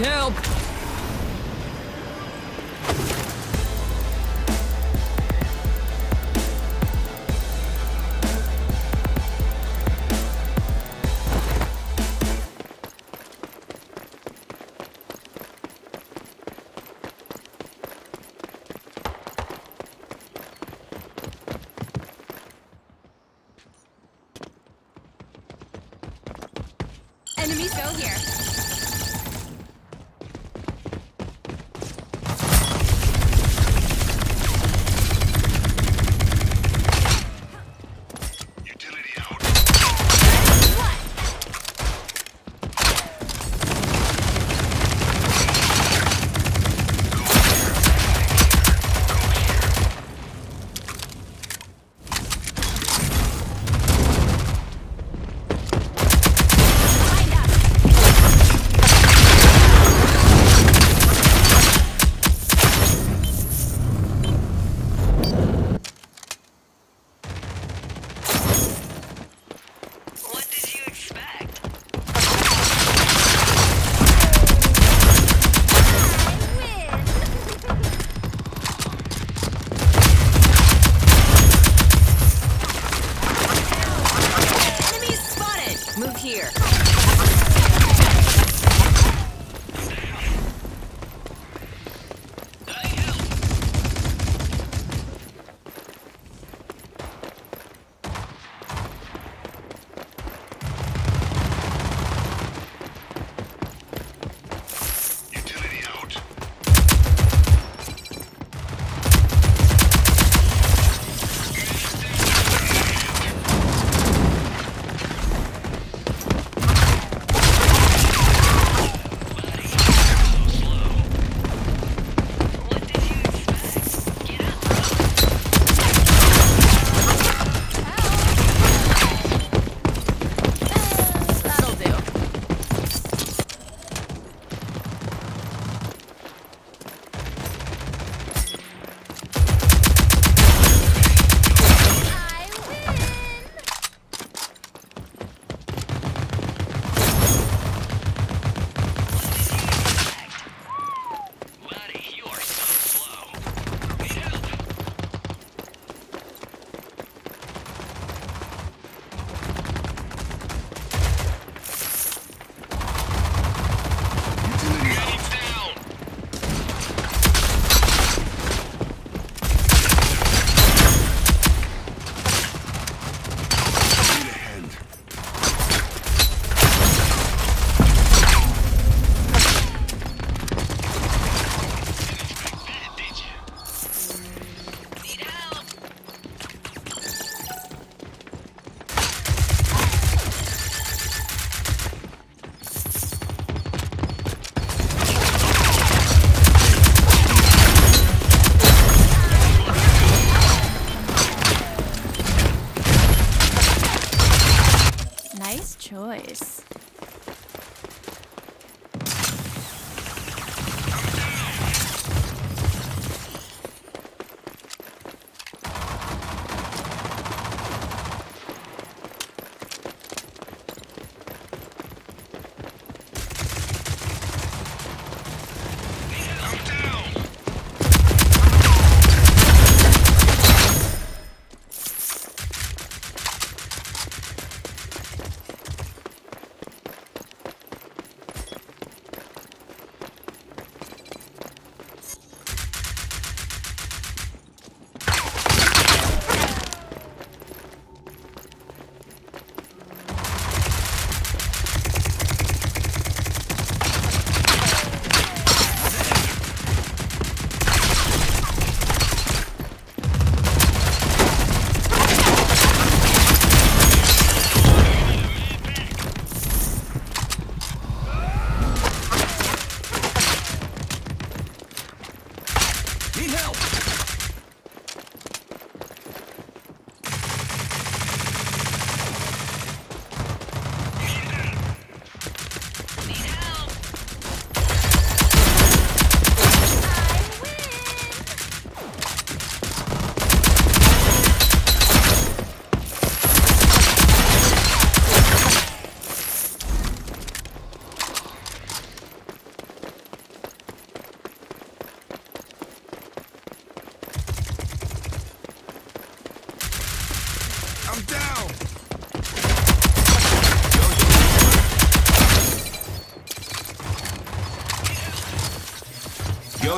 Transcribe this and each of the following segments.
Need help. Enemy still here. here.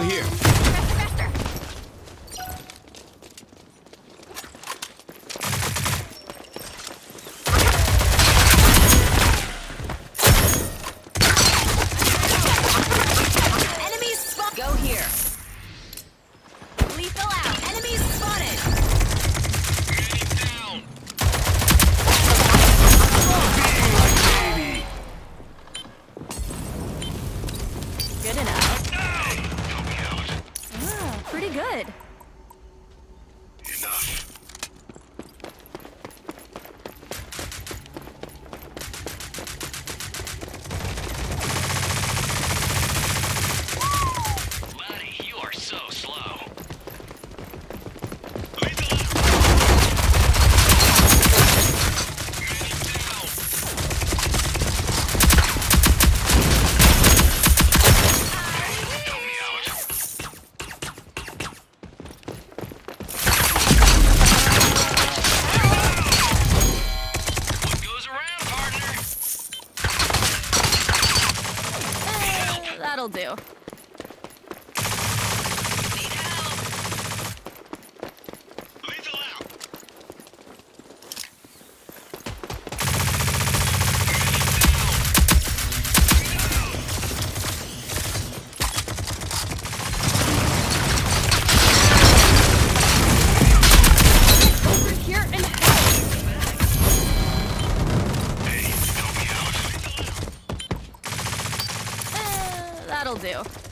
Here. That'll do.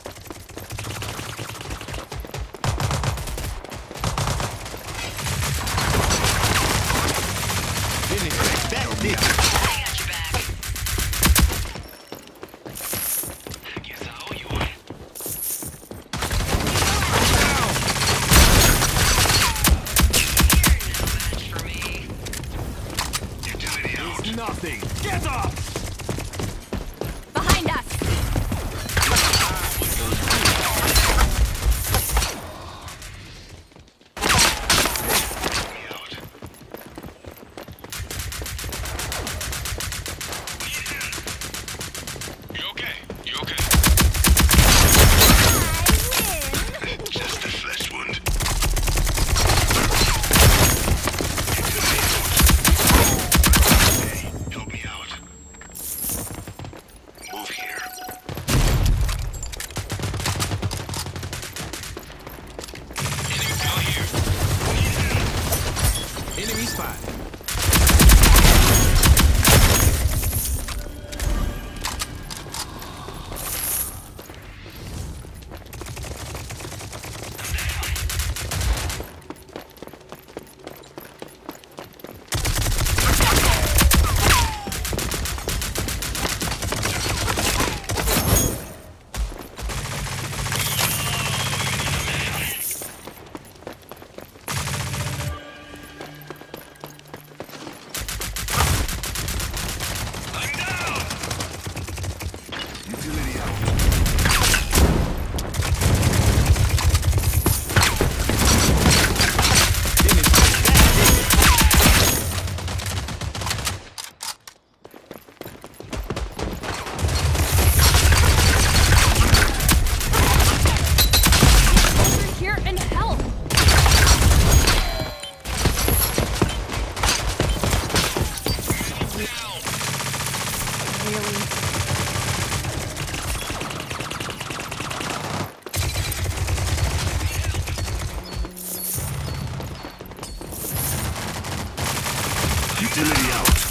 Hostility out.